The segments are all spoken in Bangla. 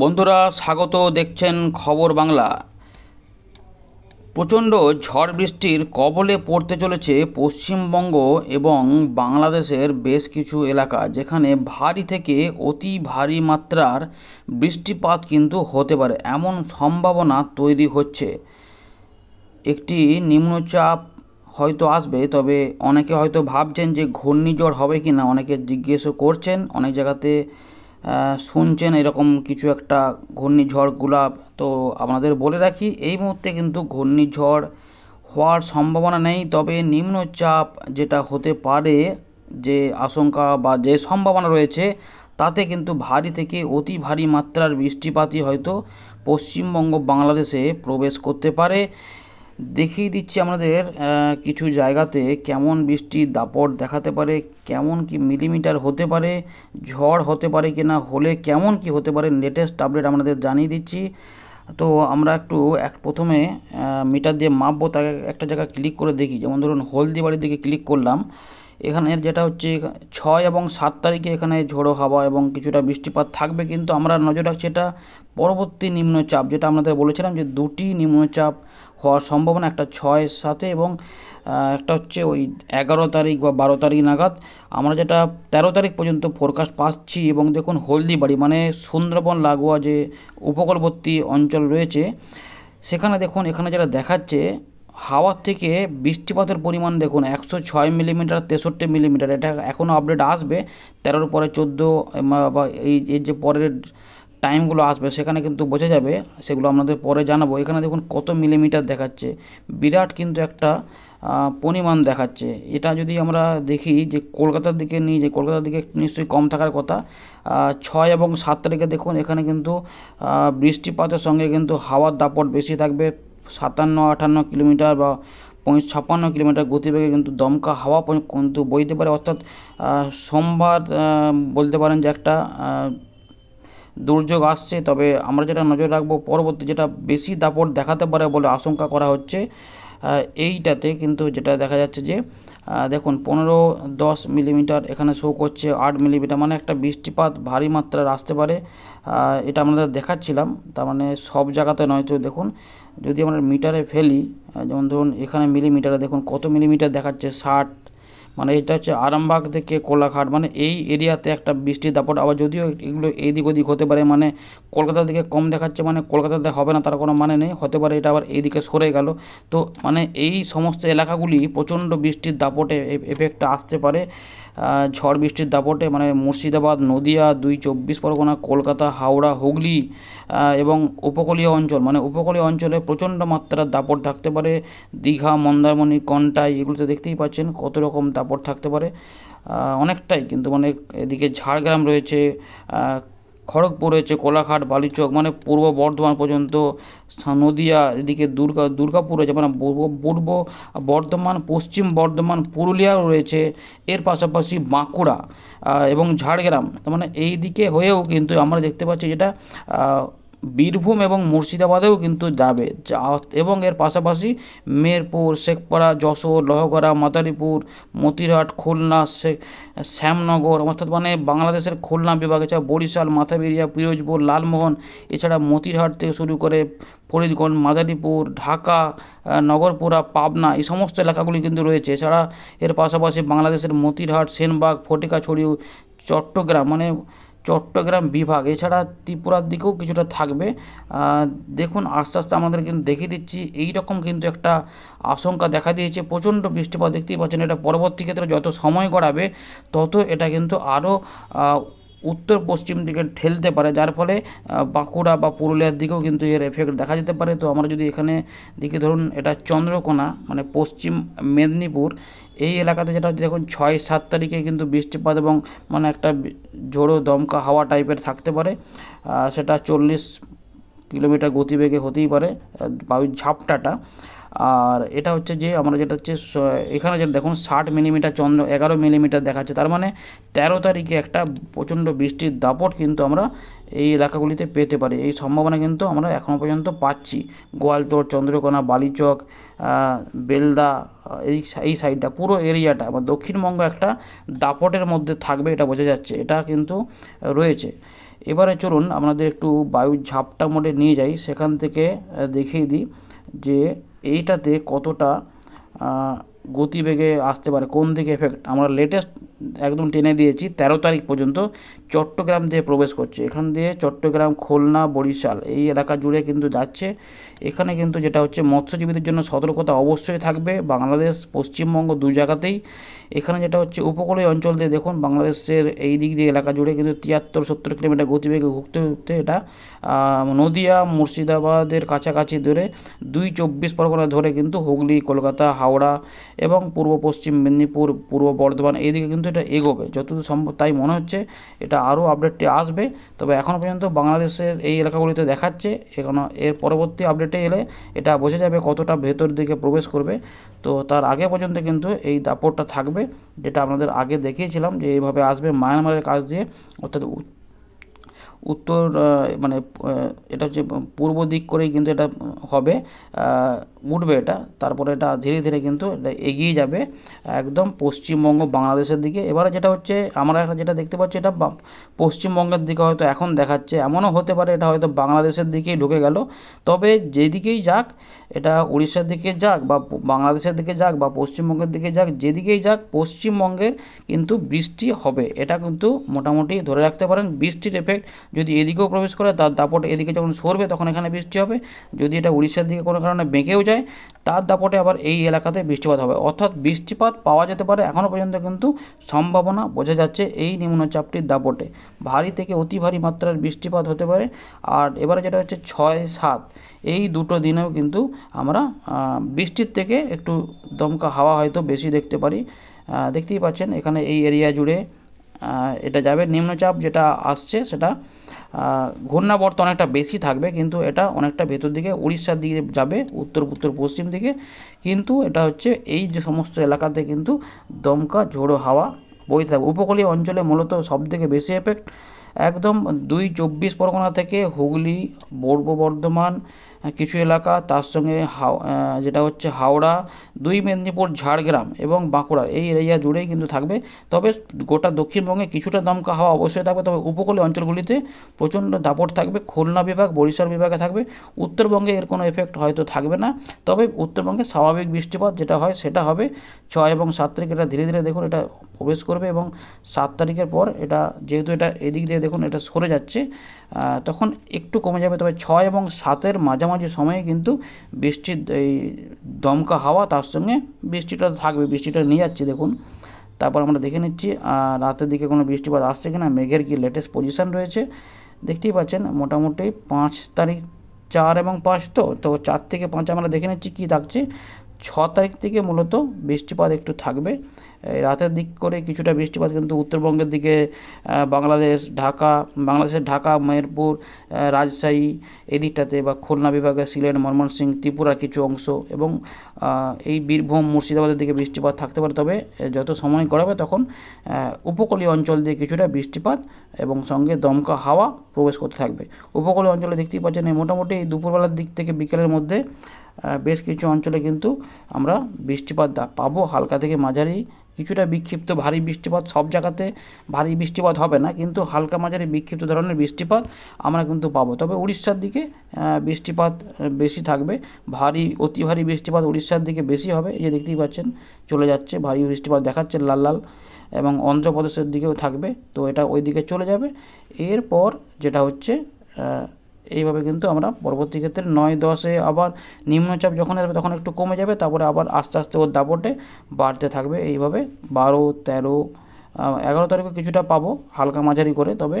বন্ধুরা স্বাগত, দেখছেন খবর বাংলা। প্রচণ্ড ঝড় বৃষ্টির কবলে পড়তে চলেছে পশ্চিমবঙ্গ এবং বাংলাদেশের বেশ কিছু এলাকা, যেখানে ভারী থেকে অতি ভারী মাত্রার বৃষ্টিপাত কিন্তু হতে পারে, এমন সম্ভাবনা তৈরি হচ্ছে। একটি নিম্নচাপ হয়তো আসবে, তবে অনেকে হয়তো ভাবছেন যে ঘূর্ণিঝড় হবে কি না অনেকে জিজ্ঞেসও করছেন, অনেক জায়গাতে শুনছেন এরকম কিছু একটা ঘূর্ণিঝড়গুলা তো আপনাদের বলে রাখি, এই মুহূর্তে কিন্তু ঘূর্ণিঝড় হওয়ার সম্ভাবনা নেই। তবে নিম্নচাপ যেটা হতে পারে, যে আশঙ্কা বা যে সম্ভাবনা রয়েছে, তাতে কিন্তু ভারী থেকে অতি ভারী মাত্রার বৃষ্টিপাতই হয়তো পশ্চিমবঙ্গ বাংলাদেশে প্রবেশ করতে পারে। দেখিয়ে দিচ্ছি আমাদের কিছু জায়গাতে কেমন বৃষ্টির দাপট দেখাতে পারে, কেমন কি মিলিমিটার হতে পারে, ঝড় হতে পারে কি না হলে কেমন কি হতে পারে লেটেস্ট আপডেট আমাদের জানিয়ে দিচ্ছি। তো আমরা একটু এক প্রথমে মিটার দিয়ে মাপবো তাকে একটা জায়গায় ক্লিক করে দেখি। যেমন ধরুন, হলদিবাড়ির দিকে ক্লিক করলাম এখানে যেটা হচ্ছে ছয় এবং সাত তারিখে এখানে ঝোড়ো হাওয়া এবং কিছুটা বৃষ্টিপাত থাকবে, কিন্তু আমরা নজর রাখছি এটা পরবর্তী নিম্নচাপ, যেটা আমাদের বলেছিলাম যে দুটি নিম্নচাপ হওয়ার সম্ভাবনা একটা ছয়ের সাথে এবং একটা হচ্ছে ওই এগারো তারিখ বা বারো তারিখ নাগাদ আমরা যেটা তেরো তারিখ পর্যন্ত ফোরকাস্ট পাচ্ছি এবং দেখুন হলদিবাড়ি মানে সুন্দরবন লাগোয়া যে উপকূলবর্তী অঞ্চল রয়েছে, সেখানে দেখুন এখানে যেটা দেখাচ্ছে হাওয়ার থেকে বৃষ্টিপাতের পরিমাণ দেখুন একশো ছয় মিলিমিটার তেষট্টি মিলিমিটার এটা এখনও আপডেট আসবে, তেরোর পরে চোদ্দ, বা এই যে পরের টাইমগুলো আসবে, সেখানে কিন্তু বোঝা যাবে, সেগুলো আপনাদের পরে জানাব। এখানে দেখুন কত মিলিমিটার দেখাচ্ছে। বিরাট কিন্তু একটা পরিমাণ দেখাচ্ছে। এটা যদি আমরা দেখি যে কলকাতার দিকে নিয়ে যে কলকাতার দিকে নিশ্চয়ই কম থাকার কথা। ছয় এবং সাত তারিখে দেখুন এখানে কিন্তু বৃষ্টিপাতের সঙ্গে কিন্তু হাওয়ার দাপট বেশি থাকবে। সাতান্ন, আটান্ন কিলোমিটার বা পঁয়ষ ছাপ্পান্ন কিলোমিটার গতিবেগে কিন্তু দমকা হাওয়া কিন্তু বইতে পারে। অর্থাৎ সোমবার বলতে পারেন যে একটা দুর্যোগ আসছে, তবে আমরা যেটা নজর রাখব, পরবর্তী যেটা বেশি দাপট দেখাতে পারে বলে আশঙ্কা করা হচ্ছে এইটাতে কিন্তু যেটা দেখা যাচ্ছে যে দেখুন, পনেরো দশ মিলিমিটার এখানে শো করছে, আট মিলিমিটার মানে একটা বৃষ্টিপাত ভারী মাত্রার আসতে পারে এটা আমাদের দেখাচ্ছিলাম, তার মানে সব জায়গাতে নয়। তো দেখুন, যদি আমরা মিটারে ফেলি যেমন ধরুন এখানে মিলিমিটারে দেখুন, কত মিলিমিটার দেখাচ্ছে, ষাট মানে এটা হচ্ছে আরামবাগ থেকে কোলাঘাট মানে এই এরিয়াতে একটা বৃষ্টির দাপট। আবার যদিও এগুলো এদিক ওদিক হতে পারে মানে কলকাতা দিকে কম দেখাচ্ছে মানে কলকাতাতে হবে না, তার কোনো মানে নেই। হতে পারে এটা আবার এইদিকে সরে গেল। তো মানে এই সমস্ত এলাকাগুলি প্রচণ্ড বৃষ্টির দাপটে এফেক্টটা আসতে পারে। ঝড় বৃষ্টির দাপটে মানে মুর্শিদাবাদ, নদিয়া, দুই চব্বিশ পরগনা, কলকাতা, হাওড়া, হুগলি এবং উপকূলীয় অঞ্চল। মানে উপকূলীয় অঞ্চলে প্রচণ্ড মাত্রার দাপট থাকতে পারে। দীঘা, মন্দারমণি, কন্টাই এগুলোতে দেখতেই পাচ্ছেন কত রকম দাপট থাকতে পারে। অনেকটাই কিন্তু মানে এদিকে ঝাড়গ্রাম রয়েছে খড়গপুর রয়েছে কোলাঘাট, বালিচক মানে পূর্ব বর্ধমান পর্যন্ত নদিয়া, এদিকে দুর্গা, দুর্গাপুর রয়েছে মানে পূর্ব বর্ধমান, পশ্চিম বর্ধমান, পুরুলিয়াও রয়েছে, এর পাশাপাশি বাঁকুড়া এবং ঝাড়গ্রাম, তার মানে এই দিকে হয়েও কিন্তু আমরা দেখতে পাচ্ছি যেটা বীরভূম এবং মুর্শিদাবাদেও কিন্তু যাবে। যা- এবং এর পাশাপাশি মেরপুর, শেখপাড়া, যশোর, লহগড়া, মাদারীপুর, মতিরহাট, খুলনা শ্যামনগর অর্থাৎ মানে বাংলাদেশের খুলনা বিভাগ এছাড়া বরিশাল, মাথাবেরিয়া, পিরোজপুর, লালমোহন, এছাড়া মতিরহাট থেকে শুরু করে ফরিদগঞ্জ, মাদারীপুর, ঢাকা নগরপুরা, পাবনা এই সমস্ত এলাকাগুলি কিন্তু রয়েছে। এছাড়া এর পাশাপাশি বাংলাদেশের মতিরহাট, সেনবাগ, ফটিকাছড়ি, চট্টগ্রাম মানে চট্টগ্রাম বিভাগ। এছাড়া ত্রিপুরার দিকেও কিছুটা থাকবে। দেখুন, আস্তে আস্তে আমাদের কিন্তু দেখিয়ে দিচ্ছি এই রকম কিন্তু একটা আশঙ্কা দেখা দিয়েছে। প্রচণ্ড বৃষ্টিপাত দেখতেই পাচ্ছেন। এটা পরবর্তী ক্ষেত্রে যত সময় গড়াবে, তত এটা কিন্তু আরও উত্তর পশ্চিম দিকে ঠেলতে পারে, যার ফলে বাঁকুড়া বা পুরুলিয়ার দিকেও কিন্তু এর এফেক্ট দেখা যেতে পারে। তো আমরা যদি এখানে দেখি, ধরুন এটা চন্দ্রকোনা মানে পশ্চিম মেদিনীপুর, এই এলাকাতে যেটা হচ্ছে, দেখুন ছয় সাত তারিখে কিন্তু বৃষ্টিপাত এবং মানে একটা ঝোড়ো দমকা হাওয়া টাইপের থাকতে পারে। সেটা চল্লিশ কিলোমিটার গতিবেগে হতেই পারে বায়ুর ঝাপটাটা। আর এটা হচ্ছে যে আমরা যেটা হচ্ছে এখানে যেটা দেখুন ষাট মিলিমিটার চন্দ্র, এগারো মিলিমিটার দেখাচ্ছে, তার মানে তেরো তারিখে একটা প্রচণ্ড বৃষ্টির দাপট কিন্তু আমরা এই এলাকাগুলিতে পেতে পারি। এই সম্ভাবনা কিন্তু আমরা এখনও পর্যন্ত পাচ্ছি। গোয়ালতোড় চন্দ্রকোনা, বালিচক বেলদা, এই এই সাইডটা পুরো এরিয়াটা বা দক্ষিণবঙ্গ একটা দাপটের মধ্যে থাকবে এটা বোঝা যাচ্ছে, এটা কিন্তু রয়েছে। এবারে চলুন, আপনাদের একটু বায়ুর ঝাপটা মোডে নিয়ে যাই, সেখান থেকে দেখিয়ে দিই যে এইটাতে কতটা গতিবেগে আসতে পারে, কোন দিকে এফেক্ট আমরা লেটেস্ট একদম টেনে দিয়েছি তেরো তারিখ পর্যন্ত চট্টগ্রাম দিয়ে প্রবেশ করছে। এখান দিয়ে চট্টগ্রাম, খুলনা, বরিশাল এই এলাকা জুড়ে কিন্তু যাচ্ছে। এখানে কিন্তু যেটা হচ্ছে, মৎস্যজীবীদের জন্য সতর্কতা অবশ্যই থাকবে। বাংলাদেশ, পশ্চিমবঙ্গ দু জায়গাতেই। এখানে যেটা হচ্ছে, উপকূলীয় অঞ্চল দিয়ে দেখুন, বাংলাদেশের এই দিক দিয়ে এলাকা জুড়ে কিন্তু তিয়াত্তর, সত্তর কিলোমিটার গতিবেগে ঘুরতে ঘুরতে এটা নদিয়া, মুর্শিদাবাদের কাছাকাছি ধরে দুই চব্বিশ পরগনা ধরে কিন্তু হুগলি, কলকাতা, হাওড়া এবং পূর্ব পশ্চিম মেদিনীপুর, পূর্ব বর্ধমান এইদিকে কিন্তু এটা এগোবে। যতদূর সম্ভব তাই মনে হচ্ছে, এটা আরও আপডেটটি আসবে। তবে এখনও পর্যন্ত বাংলাদেশের এই এলাকাগুলিতে দেখাচ্ছে এখনও এর পরবর্তী আপডেটে এলে এটা বোঝা যাবে কতটা ভেতর দিকে প্রবেশ করবে। তো তার আগে পর্যন্ত কিন্তু এই দাপটটা থাকবে, যেটা আপনাদের আগে দেখিয়েছিলাম যে এইভাবে আসবে, মায়ানমারের কাছ দিয়ে, অর্থাৎ উত্তর মানে এটা হচ্ছে পূর্ব দিক করেই কিন্তু এটা হবে উঠবে এটা। তারপরে এটা ধীরে ধীরে কিন্তু এটা এগিয়ে যাবে, একদম পশ্চিমবঙ্গ বাংলাদেশের দিকে। এবারে যেটা হচ্ছে, আমরা যেটা দেখতে পাচ্ছি, এটা পশ্চিমবঙ্গের দিকে হয়তো এখন দেখাচ্ছে, এমনও হতে পারে এটা হয়তো বাংলাদেশের দিকেই ঢুকে গেল। তবে যেদিকেই যাক, এটা উড়িষ্যার দিকে যাক বা বাংলাদেশের দিকে যাক বা পশ্চিমবঙ্গের দিকে যাক, যেদিকেই যাক পশ্চিমবঙ্গের কিন্তু বৃষ্টি হবে। এটা কিন্তু মোটামুটি ধরে রাখতে পারেন, বৃষ্টির এফেক্ট যদি এদিকেও প্রবেশ করে তার দাপট এদিকে যখন সরবে তখন এখানে বৃষ্টি হবে। যদি এটা উড়িষ্যার দিকে কোনো কারণে বেঁকেও যায়, তার দাপটে আবার এই এলাকাতে বৃষ্টিপাত হবে। অর্থাৎ বৃষ্টিপাত পাওয়া যেতে পারে এখনও পর্যন্ত কিন্তু সম্ভাবনা বোঝা যাচ্ছে এই নিম্নচাপটির দাপটে। ভারী থেকে অতি ভারী মাত্রার বৃষ্টিপাত হতে পারে। আর এবারে যেটা হচ্ছে ছয় সাত, এই দুটো দিনেও কিন্তু আমরা বৃষ্টির থেকে একটু দমকা হাওয়া হয়তো বেশি দেখতে পারি। দেখতেই পাচ্ছেন এখানে এই এরিয়া জুড়ে এটা যাবে। নিম্নচাপ যেটা আসছে, সেটা ঘূর্ণাবর্ত অনেকটা বেশি থাকবে, কিন্তু এটা অনেকটা ভেতর দিকে, উড়িষ্যার দিকে যাবে, উত্তর উত্তর, পশ্চিম দিকে। কিন্তু এটা হচ্ছে এই যে সমস্ত এলাকাতে কিন্তু দমকা, ঝোড়ো হাওয়া বইতে থাকবে। উপকূলীয় অঞ্চলে মূলত সবথেকে বেশি এফেক্ট একদম দুই চব্বিশ পরগনা থেকে হুগলি, পূর্ব বর্ধমান কিছু এলাকা, তার সঙ্গে হাও যেটা হচ্ছে হাওড়া, দুই মেদিনীপুর, ঝাড়গ্রাম এবং বাঁকুড়া। এই এরিয়া জুড়েই কিন্তু থাকবে। তবে গোটা দক্ষিণবঙ্গে কিছুটা দমকা হাওয়া অবশ্যই থাকবে। তবে উপকূলীয় অঞ্চলগুলিতে প্রচণ্ড দাপট থাকবে। খুলনা বিভাগ, বরিশাল বিভাগে থাকবে। উত্তরবঙ্গে এর কোনো এফেক্ট হয়তো থাকবে না। তবে উত্তরবঙ্গে স্বাভাবিক বৃষ্টিপাত যেটা হয় সেটা হবে ছয় এবং সাত তারিখ। এটা ধীরে ধীরে দেখুন, এটা প্রবেশ করবে এবং সাত তারিখের পর এটা যেহেতু এটা এদিক দিয়ে দেখুন, এটা সরে যাচ্ছে তখন একটু কমে যাবে। তবে ছয় এবং সাতের মাঝামাঝি সময়ে কিন্তু বৃষ্টির এই দমকা হাওয়া তার সঙ্গে বৃষ্টিটা থাকবে, বৃষ্টিটা নিয়ে যাচ্ছে, দেখুন। তারপর আমরা দেখে নিচ্ছি রাতের দিকে কোনো বৃষ্টিপাত আসছে কিনা, মেঘের কি লেটেস্ট পজিশন রয়েছে? দেখতেই পাচ্ছেন, মোটামুটি পাঁচ তারিখ চার এবং পাঁচ তো তো চার থেকে পাঁচ আমরা দেখে নিচ্ছি কী থাকছে। ছ তারিখ থেকে মূলত বৃষ্টিপাত একটু থাকবে। রাতের দিক করে কিছুটা বৃষ্টিপাত কিন্তু উত্তরবঙ্গের দিকে বাংলাদেশ, ঢাকা, বাংলাদেশের ঢাকা, মেহেরপুর রাজশাহী এই দিকটাতে বা খুলনা বিভাগে সিলেট, ময়মনসিংহ, ত্রিপুরার কিছু অংশ এবং এই বীরভূম, মুর্শিদাবাদের দিকে বৃষ্টিপাত থাকতে পারে। তবে যত সময় গড়াবে তখন উপকূলীয় অঞ্চল দিয়ে কিছুটা বৃষ্টিপাত এবং সঙ্গে দমকা হাওয়া প্রবেশ করতে থাকবে। উপকূলীয় অঞ্চলে দেখতেই পাচ্ছেন মোটামুটি দুপুরবেলার দিক থেকে বিকেলের মধ্যে বেশ কিছু অঞ্চলে কিন্তু আমরা বৃষ্টিপাত পাবো। হালকা থেকে মাঝারি কিছুটা বিক্ষিপ্ত ভারী বৃষ্টিপাত, সব জায়গাতে ভারী বৃষ্টিপাত হবে না, কিন্তু হালকা মাঝারি বিক্ষিপ্ত ধরনের বৃষ্টিপাত আমরা কিন্তু পাবো। তবে উড়িষ্যার দিকে বৃষ্টিপাত বেশি থাকবে। ভারী, অতি ভারী বৃষ্টিপাত উড়িষ্যার দিকে বেশি হবে। এই যে দেখতেই পাচ্ছেন, চলে যাচ্ছে, ভারী বৃষ্টিপাত দেখাচ্ছে লাল লাল এবং অন্ধ্রপ্রদেশের দিকেও থাকবে। তো এটা ওই দিকে চলে যাবে। এরপর যেটা হচ্ছে এইভাবে কিন্তু আমরা পরবর্তী ক্ষেত্রে নয় দশে আবার নিম্নচাপ যখন আসবে তখন একটু কমে যাবে, তারপরে আবার আস্তে আস্তে ওর দাপটে বাড়তে থাকবে। এইভাবে বারো, তেরো এগারো তারিখেও কিছুটা পাবো, হালকা মাঝারি করে, তবে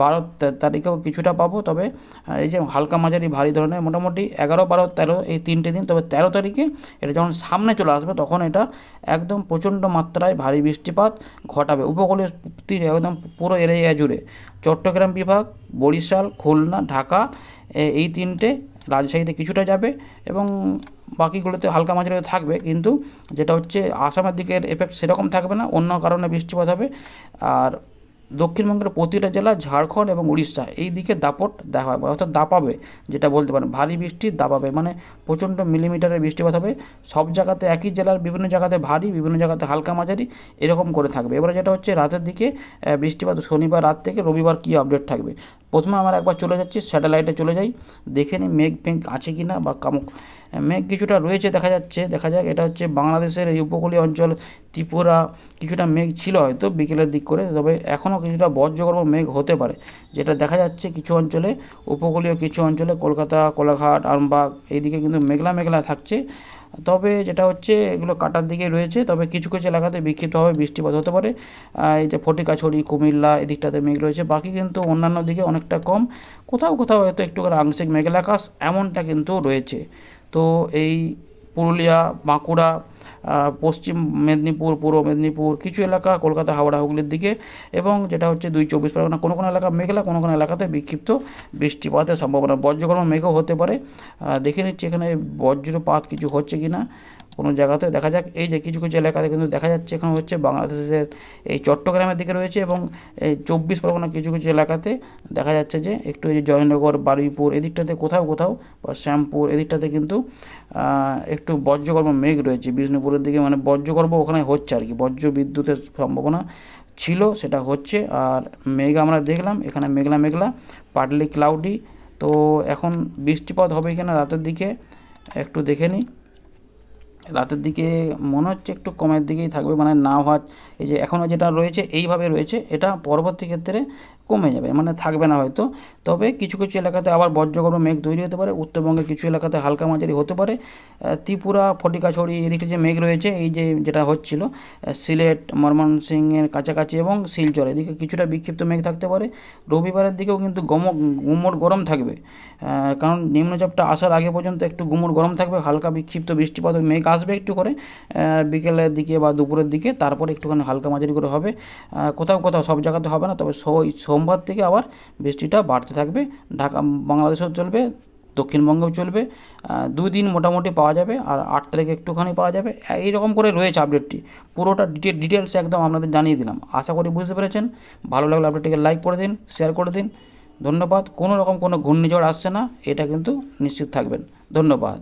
বারো তারিখেও কিছুটা পাবো, তবে এই যে হালকা মাঝারি ভারী ধরনের মোটামুটি এগারো, বারো, তেরো এই তিনটে দিন, তবে তেরো তারিখে এটা যখন সামনে চলে আসবে, তখন এটা একদম প্রচণ্ড মাত্রায় ভারী বৃষ্টিপাত ঘটাবে। উপকূলীয় তীর একদম পুরো এরিয়া জুড়ে। চট্টগ্রাম বিভাগ, বরিশাল, খুলনা, ঢাকা এই তিনটে রাজশাহীতে কিছুটা যাবে এবং বাকিগুলোতে হালকা মাঝারি থাকবে, কিন্তু যেটা হচ্ছে আসামের দিকের এফেক্ট সেরকম থাকবে না, অন্য কারণে বৃষ্টিপাত হবে। আর দক্ষিণবঙ্গের প্রতিটা জেলা, ঝাড়খণ্ড এবং উড়িষ্যা, এই দিকে দাপট দেখা হবে অর্থাৎ দাপাবে, যেটা বলতে পারেন। ভারী বৃষ্টি দাপাবে মানে প্রচণ্ড মিলিমিটারের বৃষ্টিপাত হবে। সব জায়গাতে, একই জেলার বিভিন্ন জায়গাতে ভারী, বিভিন্ন জায়গাতে হালকা মাঝারি, এরকম করে থাকবে। এবারে যেটা হচ্ছে রাতের দিকে বৃষ্টিপাত শনিবার রাত থেকে রবিবার কী আপডেট থাকবে? প্রথমে আমরা একবার চলে যাচ্ছি স্যাটেলাইটে চলে যাই, দেখে নিই মেঘ ফেঘ আছে কি না বা কামক। মেঘ কিছুটা রয়েছে, দেখা যাচ্ছে, দেখা যাক, এটা হচ্ছে বাংলাদেশের এই উপকূলীয় অঞ্চল, ত্রিপুরা, কিছুটা মেঘ ছিল হয়তো বিকেলের দিক করে, তবে এখনও কিছুটা বজ্রগর্ভ মেঘ হতে পারে, যেটা দেখা যাচ্ছে কিছু অঞ্চলে, উপকূলীয় কিছু অঞ্চলে, কলকাতা, কোলাঘাট, আরামবাগ, এইদিকে কিন্তু মেঘলা মেঘলা থাকছে। তবে যেটা হচ্ছে, এগুলো কাটার দিকে রয়েছে। তবে কিছু কিছু এলাকাতে বিক্ষিপ্তভাবে বৃষ্টিপাত হতে পারে। এই যে ফটিকাছড়ি, কুমিল্লা এদিকটাতে মেঘ রয়েছে। বাকি কিন্তু অন্যান্য দিকে অনেকটা কম। কোথাও কোথাও হয়তো একটু করে আংশিক মেঘলা আকাশ, এমনটা কিন্তু রয়েছে। তো এই পুরুলিয়া, বাঁকুড়া পশ্চিম মেদিনীপুর, পূর্ব মেদিনীপুর, কিছু এলাকা, কলকাতা, হাওড়া, হুগলির দিকে এবং যেটা হচ্ছে দুই চব্বিশ পরগনা, কোনো কোনো এলাকা মেঘলা, কোনো কোনো এলাকাতে বিক্ষিপ্ত বৃষ্টিপাতের সম্ভাবনা। বজ্রকর্ম মেঘও হতে পারে। দেখে নিচ্ছি এখানে বজ্রপাত কিছু হচ্ছে কি না কোনো জায়গাতে। দেখা যাক, এই যে কিছু কিছু এলাকাতে কিন্তু দেখা যাচ্ছে এখানে হচ্ছে বাংলাদেশের এই চট্টগ্রামের দিকে রয়েছে এবং এই চব্বিশ পরগনা কিছু কিছু এলাকাতে দেখা যাচ্ছে যে একটু এই যে জয়নগর, বারুইপুর এদিকটাতে কোথাও কোথাও বা শ্যামপুর এদিকটাতে কিন্তু একটু বজ্রকর্ম মেঘ রয়েছে। বিষ্ণুপুরের দিকে মানে বজ্রগর্ভ ওখানে হচ্ছে আর কি বজ্র বিদ্যুতের সম্ভাবনা ছিল সেটা হচ্ছে আর মেঘ আমরা দেখলাম এখানে মেঘলা মেঘলা পার্টলি ক্লাউডি তো এখন বৃষ্টিপাত হবে কিনা রাতের দিকে একটু দেখে নিই রাতের দিকে মনে হচ্ছে একটু কমের দিকেই থাকবে মানে না হওয়ার এই যে এখনও যেটা রয়েছে এইভাবে রয়েছে এটা পরবর্তী ক্ষেত্রে কমে যাবে মানে থাকবে না হয়তো। তবে কিছু কিছু এলাকাতে আবার বজ্রগর্ভ মেঘ তৈরি হতে পারে, উত্তরবঙ্গের কিছু এলাকাতে হালকা মাঝারি হতে পারে। ত্রিপুরা, ফটিকাছড়ি এদিকে যে মেঘ রয়েছে, এই যে যেটা হচ্ছিল সিলেট ময়মনসিংহের কাছাকাছি এবং শিলচর এদিকে কিছুটা বিক্ষিপ্ত মেঘ থাকতে পারে। রবিবারের দিকেও কিন্তু গম, গুমোট গরম থাকবে। কারণ নিম্নচাপটা আসার আগে পর্যন্ত একটু গুমোট গরম থাকবে, হালকা বিক্ষিপ্ত বৃষ্টিপাত মেঘ আসবে একটু করে। বিকেলের দিকে বা দুপুরের দিকে, তারপরে একটুখানি হালকা মাঝারি করে হবে। কোথাও কোথাও সব জায়গাতে হবে না, তবে সো- সোমবার থেকে আবার বৃষ্টিটা বাড়তে থাকবে। ঢাকা, বাংলাদেশেও চলবে, দক্ষিণবঙ্গেও চলবে। দিন মোটামুটি পাওয়া যাবে আর আট তারিখে একটুখানি পাওয়া যাবে। এই রকম করে রয়েছে আপডেটটি পুরোটা ডিটেল ডিটেলস একদম আপনাদের জানিয়ে দিলাম। আশা করি বুঝতে পেরেছেন। ভালো লাগলে আপডেটটিকে লাইক করে দিন শেয়ার করে দিন। ধন্যবাদ। কোনো রকম কোনো ঘূর্ণিঝড় আসছে না, এটা কিন্তু নিশ্চিত থাকবেন। ধন্যবাদ।